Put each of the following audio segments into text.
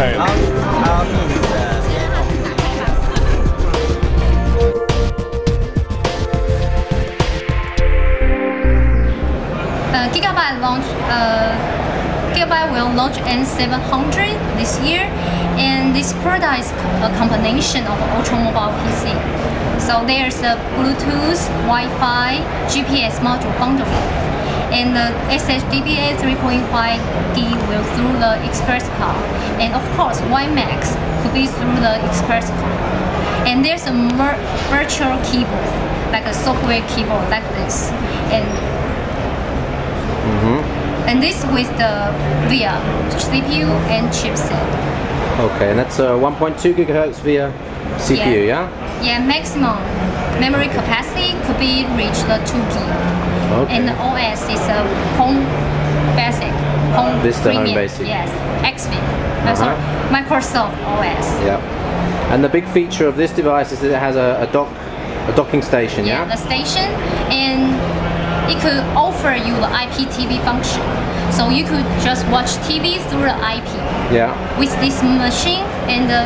Is uh, Gigabyte launch uh, Gigabyte will launch M700 this year, and this product is a combination of ultra mobile PC. So there's a Bluetooth, Wi-Fi, GPS module bundling, and the SHDBA 3.5D will through the Express card, and of course WiMAX could be through the Express card. And there's a virtual keyboard, like a software keyboard like this, and and this with the VIA CPU and chipset. Okay, and that's uh, 1.2 gigahertz VIA CPU, yeah? Yeah, maximum memory capacity could be reached the 2 gig. Okay. And the OS is a home basic, home Vista Home premium. Basic. Yes, XP. Uh, Uh-huh. Microsoft OS. Yeah. And the big feature of this device is that it has a, a dock, a docking station, Yeah, yeah? the station, and it could offer you the IPTV function. So you could just watch TV through the IP. Yeah. with this machine and the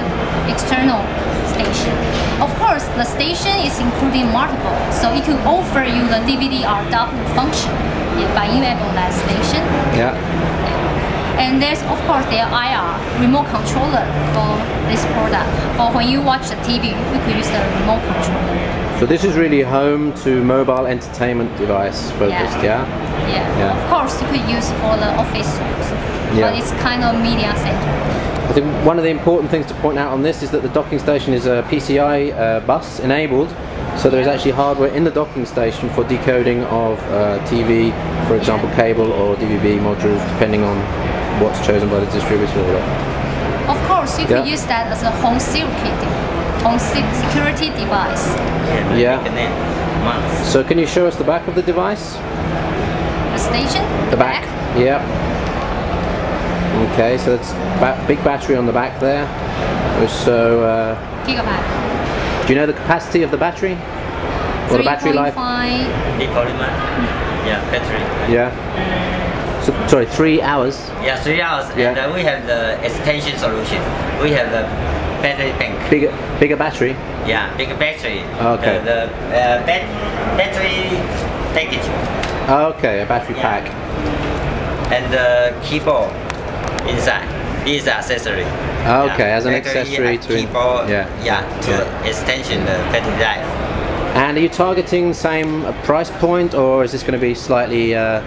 external station. Of course, the station is including multiple, so it could offer you the DVD-RW function yeah, by enable that station. Yeah. And there's of course the IR remote controller for this product. For when you watch the TV, you could use the remote controller. So this is really home to mobile entertainment device focused, yeah? Yeah. Yeah. Of course, you could use for the office Yeah. but it's kind of media center. I think one of the important things to point out on this is that the docking station is a PCI uh, bus enabled, so there is actually hardware in the docking station for decoding of uh, TV, for example, cable or DVB modules, depending on what's chosen by the distributor. or whatever. Of course, you could Yeah. use that as a home security, home security device. Yeah. Connect once. So can you show us the back of the device? The station, The back. Yeah. Okay, so that's ba- big battery on the back there. So, uh, gigabyte. do you know the capacity of the battery? Or the battery life? 3.5 Yeah, battery. Yeah. So, sorry, three hours. Yeah, three hours. Yeah. And uh, we have the extension solution. We have the battery bank. Bigger, bigger battery. Yeah, big battery. Okay. The, the uh, bat- battery package Okay, a battery Yeah. pack. and the keyboard inside is accessory. Okay, as an battery, accessory to in- keyboard. yeah. Yeah, to Yeah. extension the battery life. And are you targeting same price point, or is this going to be slightly uh,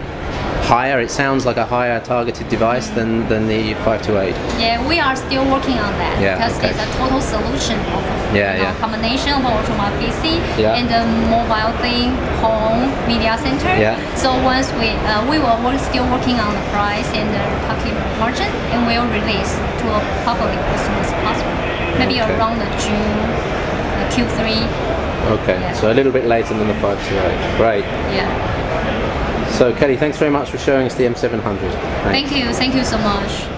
higher? It sounds like a higher targeted device than, than the 528. Yeah, we are still working on that Yeah, because okay. it's a total solution of Yeah, you know, yeah. combination of automatic PC Yeah. and the mobile thing, home, media center. Yeah. So once we uh, we work, still working on the price and the pocket margin, and we'll release to a public as soon as possible. Maybe Okay. around the June, the Q3. Okay, Yeah. so a little bit later than the 528. Great. Yeah. So Kelly, thanks very much for showing us the M700. Thanks. Thank you. Thank you so much.